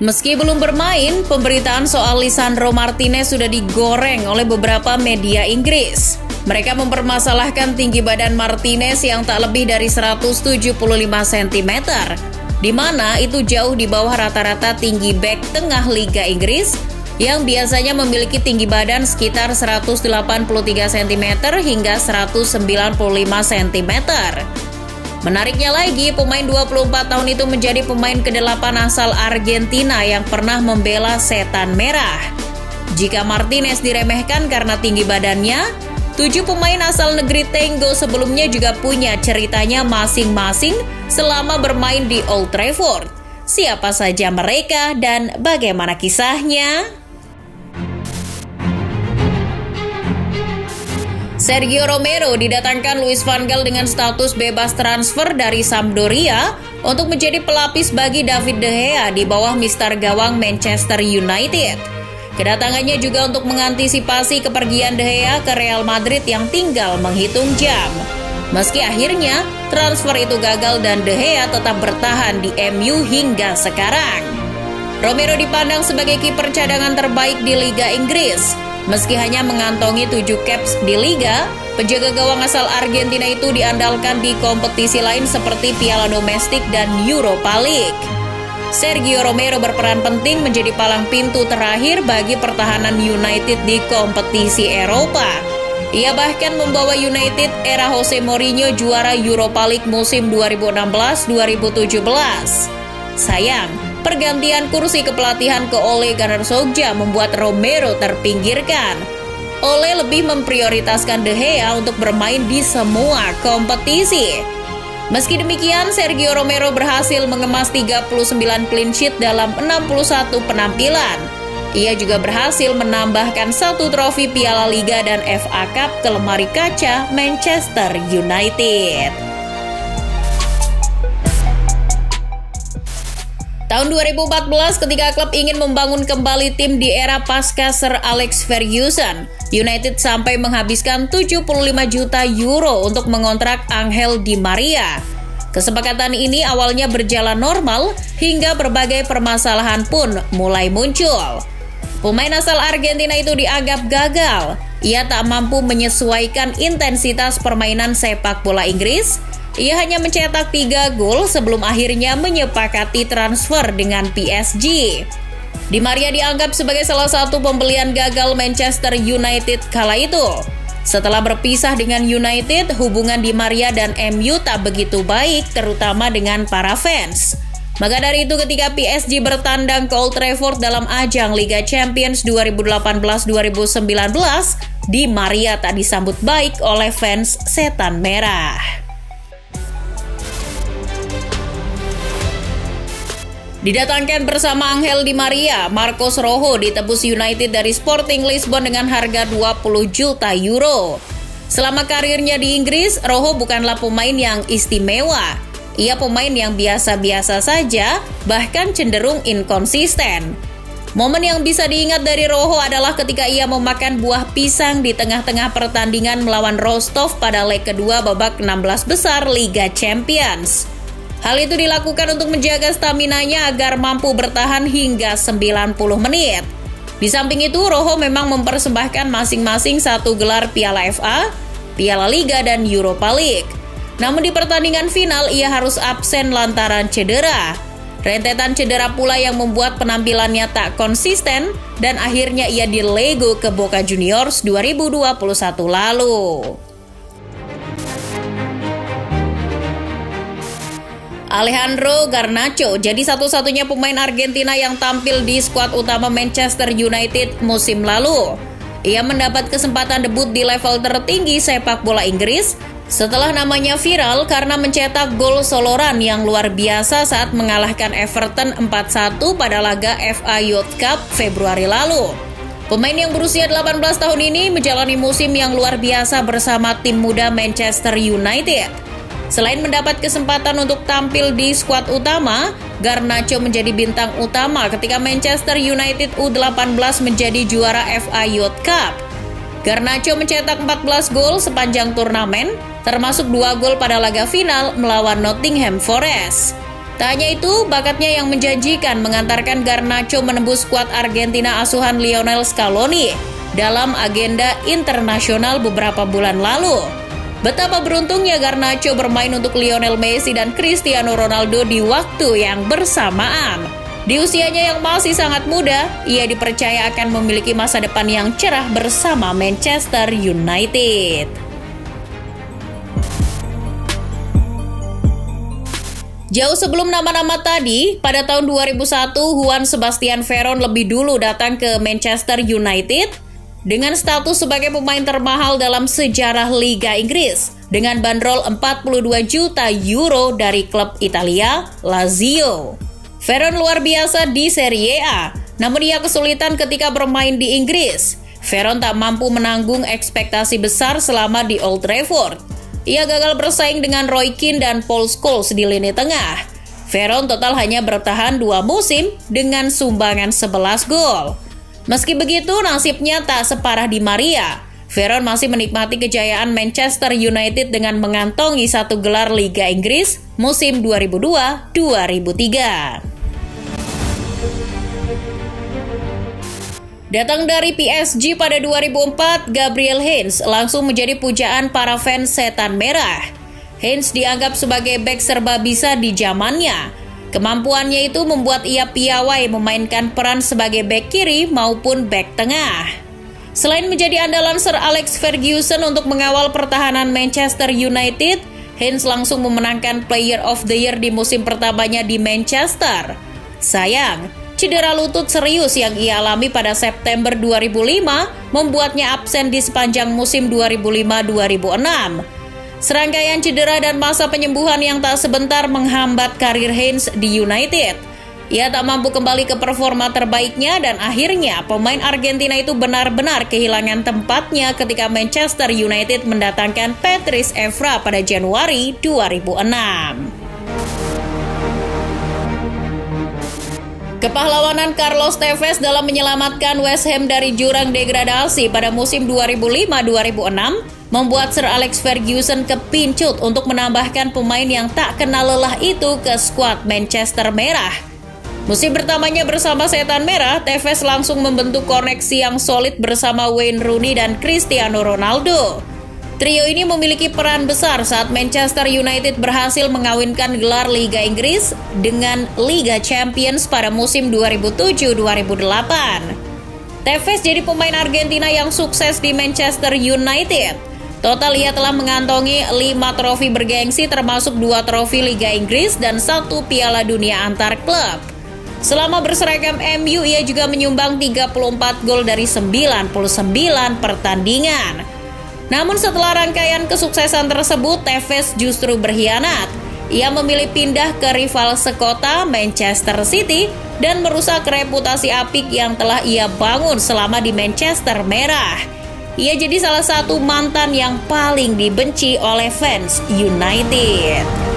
Meski belum bermain, pemberitaan soal Lisandro Martinez sudah digoreng oleh beberapa media Inggris. Mereka mempermasalahkan tinggi badan Martinez yang tak lebih dari 175 cm, di mana itu jauh di bawah rata-rata tinggi back tengah Liga Inggris yang biasanya memiliki tinggi badan sekitar 183 cm hingga 195 cm. Menariknya lagi, pemain 24 tahun itu menjadi pemain ke-8 asal Argentina yang pernah membela setan merah. Jika Martinez diremehkan karena tinggi badannya, tujuh pemain asal negeri Tengo sebelumnya juga punya ceritanya masing-masing selama bermain di Old Trafford. Siapa saja mereka dan bagaimana kisahnya? Sergio Romero didatangkan Luis Van Gaal dengan status bebas transfer dari Sampdoria untuk menjadi pelapis bagi David De Gea di bawah mister gawang Manchester United. Kedatangannya juga untuk mengantisipasi kepergian De Gea ke Real Madrid yang tinggal menghitung jam. Meski akhirnya transfer itu gagal dan De Gea tetap bertahan di MU hingga sekarang. Romero dipandang sebagai kiper cadangan terbaik di Liga Inggris Meski hanya mengantongi 7 caps di Liga, penjaga gawang asal Argentina itu diandalkan di kompetisi lain seperti Piala Domestik dan Europa League. Sergio Romero berperan penting menjadi palang pintu terakhir bagi pertahanan United di kompetisi Eropa. Ia bahkan membawa United era Jose Mourinho juara Europa League musim 2016-2017. Sayang, Pergantian kursi kepelatihan ke Ole Gunnar Solskjaer membuat Romero terpinggirkan. Ole lebih memprioritaskan De Gea untuk bermain di semua kompetisi. Meski demikian, Sergio Romero berhasil mengemas 39 clean sheet dalam 61 penampilan. Ia juga berhasil menambahkan satu trofi Piala Liga dan FA Cup ke lemari kaca Manchester United. Tahun 2014 ketika klub ingin membangun kembali tim di era pasca Sir Alex Ferguson, United sampai menghabiskan 75 juta euro untuk mengontrak Angel Di Maria. Kesepakatan ini awalnya berjalan normal hingga berbagai permasalahan pun mulai muncul. Pemain asal Argentina itu dianggap gagal. Ia tak mampu menyesuaikan intensitas permainan sepak bola Inggris ia hanya mencetak 3 gol sebelum akhirnya menyepakati transfer dengan PSG. Di Maria dianggap sebagai salah satu pembelian gagal Manchester United kala itu. Setelah berpisah dengan United, hubungan Di Maria dan MU tak begitu baik, terutama dengan para fans. Maka dari itu ketika PSG bertandang ke Old Trafford dalam ajang Liga Champions 2018-2019, Di Maria tak disambut baik oleh fans setan merah. Didatangkan bersama Angel Di Maria, Marcos Rojo ditebus United dari Sporting Lisbon dengan harga 20 juta euro. Selama karirnya di Inggris, Rojo bukanlah pemain yang istimewa. Ia pemain yang biasa-biasa saja, bahkan cenderung inkonsisten. Momen yang bisa diingat dari Rojo adalah ketika ia memakan buah pisang di tengah-tengah pertandingan melawan Rostov pada leg kedua babak 16 besar Liga Champions. Hal itu dilakukan untuk menjaga staminanya agar mampu bertahan hingga 90 menit. Di samping itu, Rojo memang mempersembahkan masing-masing satu gelar Piala FA, Piala Liga, dan Europa League. Namun di pertandingan final ia harus absen lantaran cedera. Rentetan cedera pula yang membuat penampilannya tak konsisten dan akhirnya ia dilego ke Boca Juniors 2021 lalu. Alejandro Garnacho jadi satu-satunya pemain Argentina yang tampil di skuad utama Manchester United musim lalu. Ia mendapat kesempatan debut di level tertinggi sepak bola Inggris setelah namanya viral karena mencetak gol soloran yang luar biasa saat mengalahkan Everton 4-1 pada laga FA Youth Cup Februari lalu. Pemain yang berusia 18 tahun ini menjalani musim yang luar biasa bersama tim muda Manchester United. Selain mendapat kesempatan untuk tampil di skuad utama, Garnacho menjadi bintang utama ketika Manchester United U18 menjadi juara FA Youth Cup. Garnacho mencetak 14 gol sepanjang turnamen, termasuk 2 gol pada laga final melawan Nottingham Forest. Tak hanya itu, bakatnya yang menjanjikan mengantarkan Garnacho menembus skuad Argentina asuhan Lionel Scaloni dalam agenda internasional beberapa bulan lalu. Betapa beruntungnya Garnacho bermain untuk Lionel Messi dan Cristiano Ronaldo di waktu yang bersamaan. Di usianya yang masih sangat muda, ia dipercaya akan memiliki masa depan yang cerah bersama Manchester United. Jauh sebelum nama-nama tadi, pada tahun 2001 Juan Sebastian Veron lebih dulu datang ke Manchester United dengan status sebagai pemain termahal dalam sejarah Liga Inggris dengan bandrol 42 juta euro dari klub Italia Lazio. Veron luar biasa di Serie A, namun ia kesulitan ketika bermain di Inggris. Veron tak mampu menanggung ekspektasi besar selama di Old Trafford ia gagal bersaing dengan Roy Keane dan Paul Scholes di lini tengah. Veron total hanya bertahan dua musim dengan sumbangan 11 gol. Meski begitu, nasibnya tak separah di Maria. Veron masih menikmati kejayaan Manchester United dengan mengantongi satu gelar Liga Inggris musim 2002-2003. Datang dari PSG pada 2004, Gabriel Heinz langsung menjadi pujaan para fans setan merah. Heinz dianggap sebagai back serba bisa di zamannya. Kemampuannya itu membuat ia piawai memainkan peran sebagai back kiri maupun back tengah. Selain menjadi andalan Sir Alex Ferguson untuk mengawal pertahanan Manchester United, Heinz langsung memenangkan Player of the Year di musim pertamanya di Manchester. Sayang, Cedera lutut serius yang ia alami pada September 2005 membuatnya absen di sepanjang musim 2005-2006. Serangkaian cedera dan masa penyembuhan yang tak sebentar menghambat karir Heinz di United. Ia tak mampu kembali ke performa terbaiknya dan akhirnya pemain Argentina itu benar-benar kehilangan tempatnya ketika Manchester United mendatangkan Patrice Evra pada Januari 2006. Kepahlawanan Carlos Tevez dalam menyelamatkan West Ham dari jurang degradasi pada musim 2005-2006 membuat Sir Alex Ferguson kepincut untuk menambahkan pemain yang tak kenal lelah itu ke skuad Manchester Merah. Musim pertamanya bersama Setan Merah, Tevez langsung membentuk koneksi yang solid bersama Wayne Rooney dan Cristiano Ronaldo. Trio ini memiliki peran besar saat Manchester United berhasil mengawinkan gelar Liga Inggris dengan Liga Champions pada musim 2007-2008. Tevez jadi pemain Argentina yang sukses di Manchester United. Total ia telah mengantongi 5 trofi bergengsi termasuk 2 trofi Liga Inggris dan satu Piala Dunia antar klub. Selama berseragam MU ia juga menyumbang 34 gol dari 99 pertandingan. Namun setelah rangkaian kesuksesan tersebut, Tevez justru berkhianat. Ia memilih pindah ke rival sekota Manchester City dan merusak reputasi apik yang telah ia bangun selama di Manchester Merah. Ia jadi salah satu mantan yang paling dibenci oleh fans United.